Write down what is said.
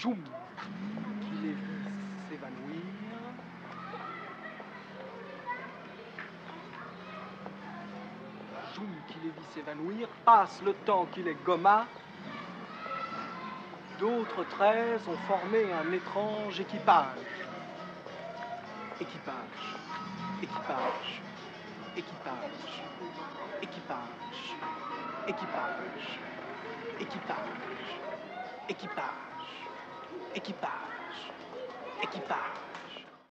Choum Qui les vit s'évanouir. Choum qui les vit s'évanouir, passe le temps qui les gomma. D'autres treize ont formé un étrange équipage. Équipage, équipage, équipage, équipage, équipage, équipage, équipage, équipage, équipage.